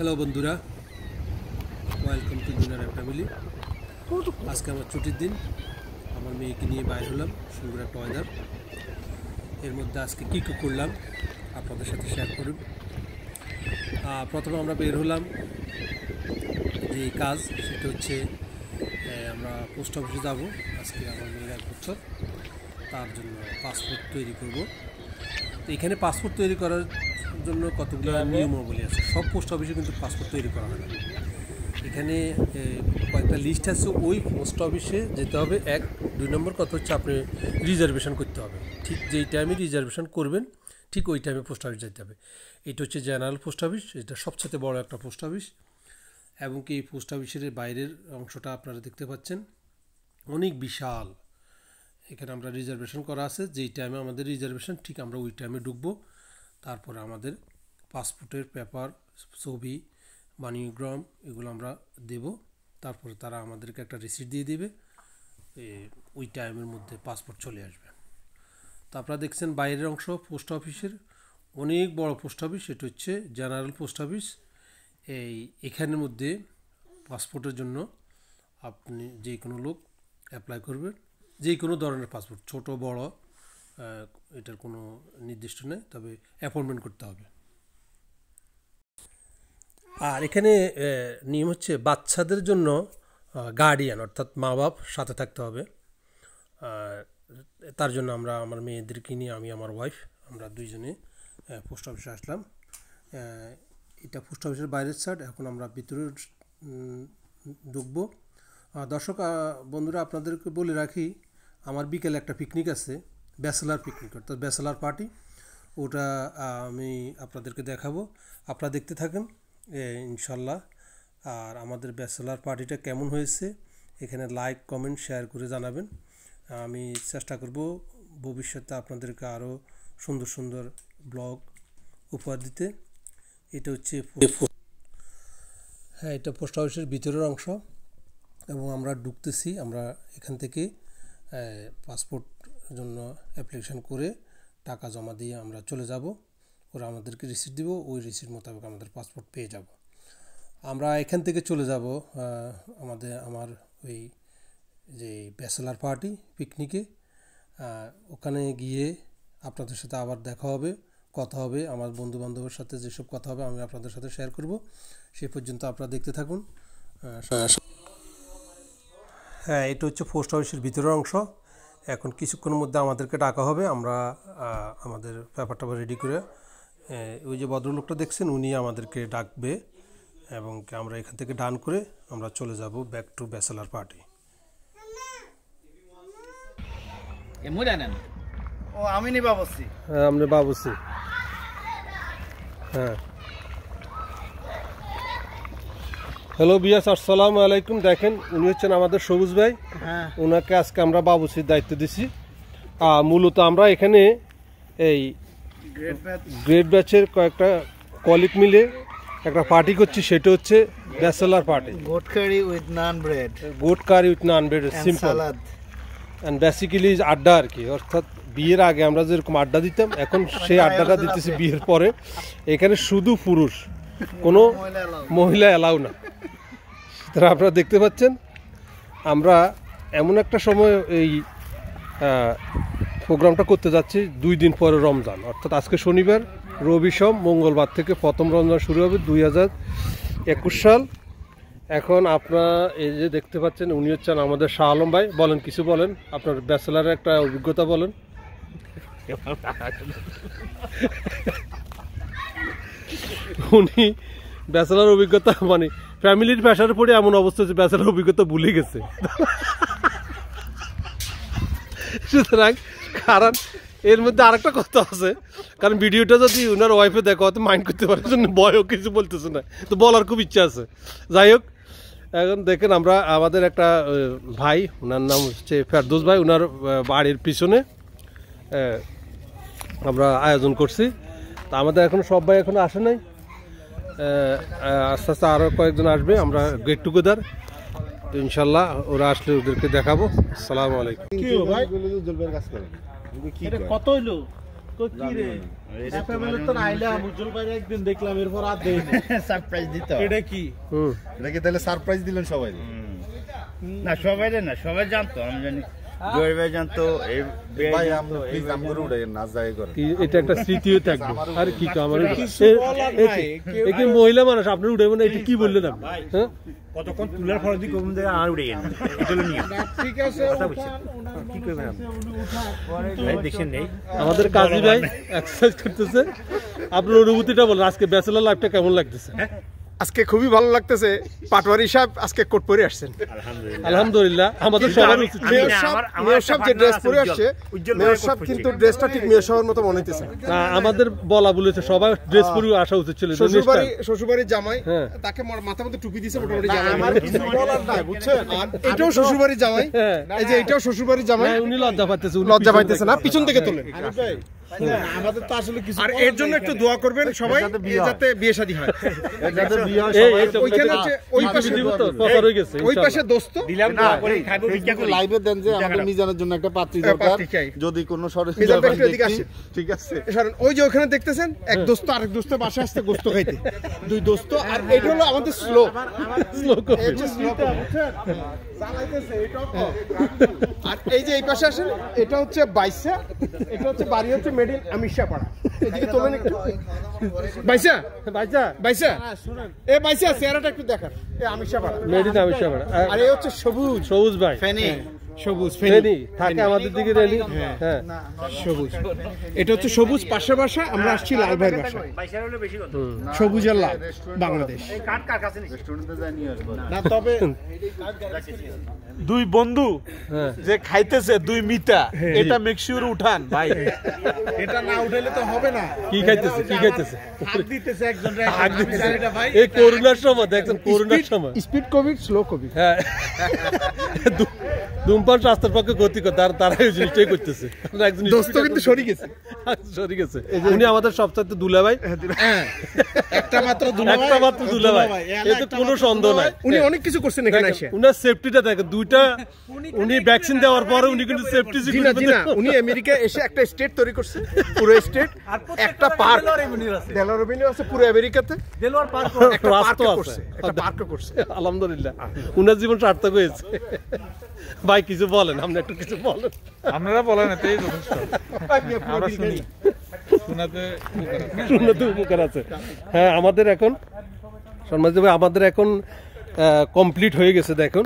Hello বন্ধুরা। Welcome to দুনার family আজকে আমার ছুটির দিন। আমার মেয়েকে নিয়ে বাইর হলাম সুন্দর একটা ওয়েদার এর মধ্যে আজকে কী কী করলাম আপনাদের সাথে শেয়ার করুন। প্রথমে আমরা বের হলাম। যে কাজ, সেটা হচ্ছে আমরা পোস্ট অফিসে যাব। আজকে আমার মেয়ের এক বছর। তার জন্য পাসপোর্ট তৈরি করব। তো এখানে পাসপোর্ট তৈরি করার জন্য কতগুলো নিয়মাবলী আছে? সব পোস্ট অফিসে কিন্তু পাসপোর্ট তৈরি করা হয় না। এখানে কয়েকটা লিস্ট আছে ওই পোস্ট অফিসে যেতে হবে এক। দুই নম্বর কথা হচ্ছে আপনি রিজার্ভেশন করতে হবে। ঠিক যেই টাইমে রিজার্ভেশন করবেন ঠিক ওই টাইমে পোস্ট অফিস যেতে হবে। এটা হচ্ছে জেনারেল পোস্ট অফিস এটা সবচেয়ে বড় একটা পোস্ট অফিস এবং কি এই পোস্ট অফিসের বাইরের অংশটা আপনারা দেখতে পাচ্ছেন। অনেক বিশাল। এখানে আমরা রিজার্ভেশন করা আছে যেই টাইমে আমাদের রিজার্ভেশন ঠিক আমরা ওই টাইমে ঢুকবো। তারপরে আমাদের পাসপোর্টের পেপার, ছবি মানিগ্রাম এগুলো আমরা দেব। তারপরে তারা আমাদেরকে একটা রিসিট দিয়ে দেবে। ওই টাইমের মধ্যে পাসপোর্ট চলে আসবে। তো আপনারা দেখছেন বাইরের অংশ পোস্ট অফিসের অনেক বড় পোস্ট অফিস এটা হচ্ছে জেনারেল পোস্ট অফিস এই, এখানের মধ্যে পাসপোর্টের জন্য আপনি যে কোনো লোক অ্যাপ্লাই করবেন যে কোনো ধরনের পাসপোর্ট, ছোট, বড়। এটার কোনো নির্দিষ্ট নেই, তবে অ্যাপয়েন্টমেন্ট করতে হবে। আর এখানে নিয়ম হচ্ছে বাচ্চাদের জন্য গার্ডিয়ান অর্থাৎ মা বাপ সাথে থাকতে হবে। তার জন্য আমরা, আমার মেয়েদেরকে নিয়ে, আমি, আমার ওয়াইফ আমরা দুইজনে পোস্ট অফিসে আসলাম। এটা পোস্ট অফিসের বাইরের সাইড এখন আমরা ভিতরে ঢুকবো। দর্শক বন্ধুরা, আপনাদেরকে বলে রাখি, আমার বিকেলে একটা পিকনিক আছে। ব্যাচেলার পিকনিক, অর্থাৎ ব্যাচেলার পার্টি। ওটা আমি আপনাদেরকে দেখাবো। আপনারা দেখতে থাকেন। ইনশাল্লাহ। আর আমাদের ব্যাচেলার পার্টিটা কেমন হয়েছে, এখানে লাইক, কমেন্ট, শেয়ার করে জানাবেন। আমি চেষ্টা করব ভবিষ্যতে আপনাদেরকে আরও সুন্দর সুন্দর ব্লগ উপহার দিতে। এটা হচ্ছে হ্যাঁ এটা পোস্ট অফিসের ভিতরের অংশ। এবং আমরা ঢুকতেছি, আমরা এখান থেকে পাসপোর্ট জন্য অ্যাপ্লিকেশন করে টাকা জমা দিয়ে আমরা চলে যাব। ওরা আমাদেরকে রিসিট দিব, ওই রিসিট মোতাবেক আমাদের পাসপোর্ট পেয়ে যাব। আমরা এখান থেকে চলে যাব আমাদের, আমার ওই যে ব্যাচেলার পার্টি পিকনিকে ওখানে গিয়ে আপনাদের সাথে আবার দেখা হবে, কথা হবে। আমার বন্ধু বান্ধবের সাথে যেসব কথা হবে আমি আপনাদের সাথে শেয়ার করব। সে পর্যন্ত আপনারা দেখতে থাকুন। হ্যাঁ এটা হচ্ছে পোস্ট অফিসের ভিতরের অংশ। এখন কিছুক্ষণের মধ্যে আমাদেরকে ডাকা হবে। আমরা আহ, আমাদের ব্যাপারটা রেডি করে ওই যে ভদ্রলোকটা দেখছেন উনি আমাদেরকে ডাকবে এবং আমরা এখান থেকে ডান করে আমরা চলে যাব ব্যাক টু ব্যাচেলার পার্টি এ মুড়া নেন। ও আমি নিবা বসছি হ্যাঁ আপনি বাবুসি হ্যাঁ। হ্যালো বিয়াস আসসালামু আলাইকুম। দেখেন উনি হচ্ছেন আমাদের সবুজ ভাই। হ্যাঁ। ওনাকে আজকে আমরা বাবুসির দায়িত্ব দিছি। আহ, মূলত আমরা এখানে এই গ্রেট ম্যাচ ব্যাচের কয়েকটা কলিগ মিলে একটা পার্টি করছি। সেটা হচ্ছে bachelor party goat curry with naan bread goat curry with naan and simple and basically আড্ডা আর কি। অর্থাৎ বিয়ের আগে আমরা যেরকম আড্ডা দিতাম এখন সেই আড্ডাটা দিতেছি বিয়ের পরে। এখানে শুধু পুরুষ। কোনো মহিলা এলাও না। তারা আপনারা দেখতে পাচ্ছেন আমরা এমন একটা সময় এই প্রোগ্রামটা করতে যাচ্ছি দুই দিন পরে রমজান। অর্থাৎ আজকে শনিবার রবি সোম মঙ্গলবার থেকে প্রথম রমজান শুরু হবে দুই হাজার একুশ সাল। এখন আপনারা এই যে দেখতে পাচ্ছেন উনি হচ্ছেন আমাদের শাহ আলম ভাই। বলেন কিছু বলেন? আপনার ব্যাচেলারের একটা অভিজ্ঞতা বলেন। উনি ব্যাচেলার অভিজ্ঞতা মানে ফ্যামিলির প্রেশারে পড়ে এমন অবস্থা যে ব্যাচেলার অভিজ্ঞতা ভুলে গেছে। সুতরাং কারণ এর মধ্যে আরেকটা কথা আছে, কারণ ভিডিওটা যদি ওনার ওয়াইফে দেখো, হয়তো মাইন্ড করতে পারে জন্য বয়ও কিছু বলতেছে না। তো বলার খুব ইচ্ছা আছে। যাই হোক, এখন দেখেন আমরা আমাদের একটা ভাই ওনার নাম হচ্ছে ফেরদোস ভাই ওনার বাড়ির পিছনে আমরা আয়োজন করছি। তা আমাদের এখন সব ভাই এখন আসে নাই। আস্তে আস্তে আরও কয়েকজন আসবে আমরা গেট টুগেদার তো ইনশাল্লাহ ওরা আসলে ওদেরকে দেখাবো। সালাম আলাইকুম। কত হইল? দেখলাম এরপর আর দেখিনি। সারপ্রাইজ দিতে এটা কি? হুম। এটা কি তাহলে সারপ্রাইজ দিলেন সবাই? না সবাই না সবাই জানতো আমি জানি। জয়ের ভাই আপনি প্লিজ করেন। এটা একটা স্মৃতিও থাকবে। আর কি একে মহিলা মানুষ আপনার উঠে না এটা কি বললেন আপনি? হ্যাঁ? কতক্ষণ তুলার আর উড়ে ঠিক আছে কি করবেন নেই। আমাদের কাজী ভাই এক্সারসাইজ করতেছে। আপনার অনুভূতিটা বলেন আজকে ব্যাচেলার লাইফটা কেমন লাগতেছে? আজকে খুবই ভালো লাগতেছে। পাটওয়ারি সাহেব আজকে কোট পরে আসছেন। আলহামদুলিল্লাহ। আলহামদুলিল্লাহ। আমাদের সবার মেয়র সাহেব যে ড্রেস পরে আসছে মেয়র সাহেব কিন্তু ড্রেসটা ঠিক মেয়র সাহেবের মতো মনে হইতেছে। না, আমাদের বলা বলেছে সবাই ড্রেস পরে আসা উচিত ছিল শ্বশুরবাড়ি শ্বশুরবাড়ির জামাই হ্যাঁ। তাকে মার- মাথা মধ্যে টুপি দিছে মোটামুটি জামাই। আমার কিছু বলার নাই বুঝছেন? আর এটাও শ্বশুরবাড়ির জামাই। হ্যাঁ। এই যে এটাও শ্বশুরবাড়ির জামাই। উনি লজ্জা পাইতেছে লজ্জা পাইতেছে না পিছন থেকে তোলেন ভাই। আমাদের তো আসলে কিছু আর এর জন্য একটু দোয়া করবেন সবাই যাতে বিয়ে শাদী হয়। যাতে বিয়ে হয় এই, সবাই- এই তো ওইখানে ওই পাশে দিব তো, প্রচার হয়ে গেছে, ওই পাশে দোস্ত। দিলাম না খাইবো লাইভে দেন যে আমাদের মিজানের জন্য একটা পাত্রী হ্যাঁ, দরকার। যদি কোনো সরে মিজান ভাই একটু এদিকে আসেন। ঠিক আছে। সরেন, ওই যে ওখানে দেখতেছেন এক দোস্ত আরেক দোস্ত বাসা আসতে গোস্ত খাইতে। দুই দোস্ত আর এটা হলো আমাদের স্লো copy। আর এই যে এই পাশে আসেন এটা হচ্ছে বাইসা এটা হচ্ছে বাড়ি হচ্ছে মেড ইন আমিষা পাড়া এদিকে তোলেন একটু। বাইসা বাইসা বাইসা এ বাইসা চেহারাটা একটু দেখার এ আমিষা পাড়া মেডিন আমি সবার আর এ হচ্ছে সবুজ। সবুজ ভাই। ফেনি। সবুজ থাকে আমাদের দিকে রেডি হ্যাঁ। সবুজ। এটা হচ্ছে সবুজ পাশে বাসা আমরা আসছি লাল ভাইয়ের বাসা সবুজ আর লাল বাংলাদেশ। না তবে দুই বন্ধু হ্যাঁ। যে খাইতেছে দুই মিতা এটা মেকশিওর উঠান ভাই। এটা না উঠাইলে তো হবে না। কি খাইতেছে? কি খাইতেছে? হাত দিতেছে একজন হাত দিতেছে। এই করোনার সময় দেখছেন করোনার সময়। স্পিড কোভিড স্লো কোভিড হ্যাঁ। ধূমপান স্বাস্থ্যের পক্ষে ক্ষতিকর তার তারা এই জিনিসটাই করতেছে। একজন দোস্ত কিন্তু সরে গেছে। সরি গেছে। উনি আমাদের সবচাইতে দুলা ভাই একটা মাত্র দুলাভাই একটা মাত্র দুলা ভাই এতে কোনো সন্দেহ নাই। উনি অনেক কিছু করছেন এখানে এসে। উনার সেফটিটা দেখেন দুইটা উনি ভ্যাকসিন দেওয়ার পরে উনি কিন্তু সেফটি উনি আমেরিকা এসে একটা স্টেট তৈরি করছে পুরো স্টেট একটা পার্ক দেলোয়ার এভিনিউ আছে। পুরো আমেরিকাতে। একটা পার্ক করছে একটা পার্ক করছে। আলহামদুলিল্লাহ। উনার জীবন সার্থক হয়েছে। ভাই কিছু বলেন আপনি একটু কিছু বলেন। আপনারা বলেন এতেই যথেষ্ট। আমরা শুনি। শোনাতে উন্নতি উপকার আছে। হ্যাঁ আমাদের এখন সম্মানিত ভাই আমাদের এখন কমপ্লিট হয়ে গেছে দেখুন।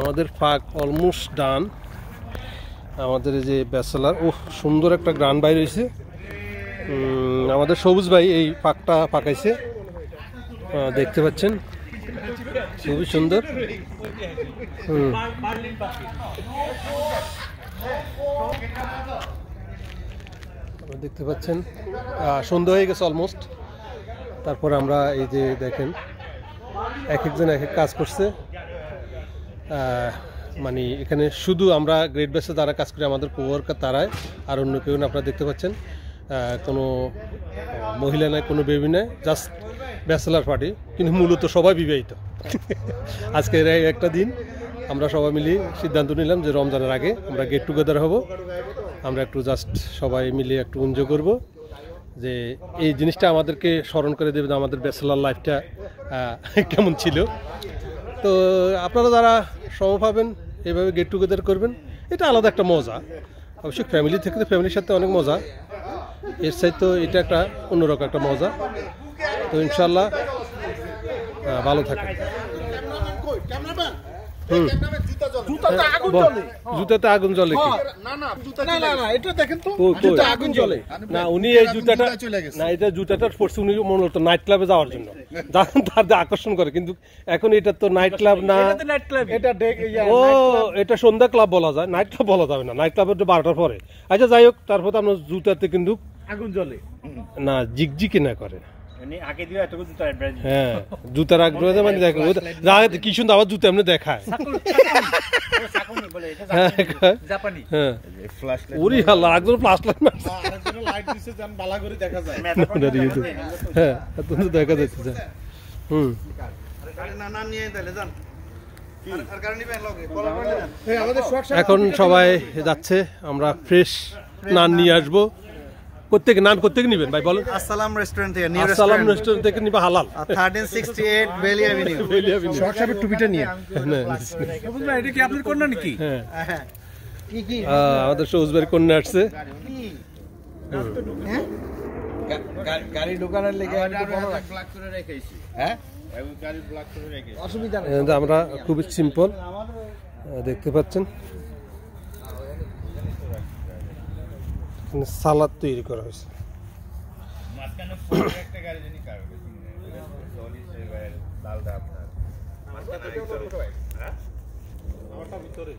আমাদের ফাঁক অলমোস্ট ডান আমাদের এই যে ব্যাচেলার ও সুন্দর একটা গ্রান বাইর রয়েছে উম, আমাদের সবুজ ভাই এই ফাঁকটা পাকাইছে দেখতে পাচ্ছেন। খুবই সুন্দর। হুম। দেখতে পাচ্ছেন সন্ধ্যা হয়ে গেছে অলমোস্ট তারপর আমরা এই যে দেখেন, এক একজন এক এক কাজ করছে। মানে এখানে শুধু আমরা গ্রেট বেসে যারা কাজ করি, আমাদের কোয়ার্কার তারাই, আর অন্য কেউ না, আপনারা দেখতে পাচ্ছেন। কোনো মহিলা নাই, কোনো বেবি নাই জাস্ট ব্যাচেলার পার্টি কিন্তু মূলত সবাই বিবাহিত। আজকের একটা দিন, আমরা সবাই মিলে সিদ্ধান্ত নিলাম যে রমজানের আগে আমরা গেট টুগেদার হব। আমরা একটু জাস্ট সবাই মিলে একটু এনজয় করব যে এই জিনিসটা আমাদেরকে স্মরণ করে দেবে যে আমাদের ব্যাচেলার লাইফটা কেমন ছিল। তো আপনারা যারা সময় পাবেন, এভাবে গেট টুগেদার করবেন, এটা আলাদা একটা মজা। অবশ্যই ফ্যামিলি থেকে তো ফ্যামিলির সাথে অনেক মজা। এর তো এটা একটা অন্যরকম একটা মজা। তো ইনশাল্লাহ ভালো থাকে জুতাতে আগুন জ্বলে না না না এটা দেখেন তো। কই, কই? জুতা আগুন জ্বলে। না উনি এই জুতাটা জুতা চলে গেছে। না এটা জুতাটা পড়ছে উনি মূলত নাইট ক্লাবে যাওয়ার জন্য। তার আকর্ষণ করে কিন্তু এখন এটা তো নাইট ক্লাব না ও এটা সন্ধ্যা ক্লাব বলা যায়। নাইট ক্লাব বলা যাবে না। নাইট ক্লাবের তো বারোটার পরে। আচ্ছা যাই হোক তারপর তো আপনার জুতাতে কিন্তু আগুন জ্বলে। না জিকজিকি না করে। জুতা হ্যাঁ জুতার আগ্রহ মানে দেখো কি সুন্দর আবার জুতা এমনি দেখায়। হ্যাঁ হ্যাঁ। দেখা হ্যাঁ যাচ্ছে হুম। এখন সবাই যাচ্ছে আমরা ফ্রেশ নান নিয়ে আসব। কোথেকে নান কোথেকে নেবেন ভাই বলেন। আসসালাম রেস্টুরেন্ট থেকে নিউ আসসালাম রেস্টুরেন্ট থেকে নিবা হালাল। Thirteen sixty eight Bailey avenue শখ সাহেবের টুপিটা নিয়ে। এটা কি আপনার কন্যা নাকি? হ্যাঁ। কি কি? আমাদের সবুজবাড়ি কন্যা আসছে। গাড়ি ঢোকানোর লেগে ব্লক করে রেখেছি। হ্যাঁ? এবং গাড়ি ব্লক করে রেখেছি। অসুবিধা নেই। আমরা খুবই সিম্পল দেখতে পাচ্ছেন। এখানে সালাদ তৈরি করা হয়েছে। মাঝখানে ফুল একটা গাড়ি জানি কার জলি সে লালটা আপনার। মাঝখানে ভিতরে হ্যাঁ? আমারটা ভিতরে।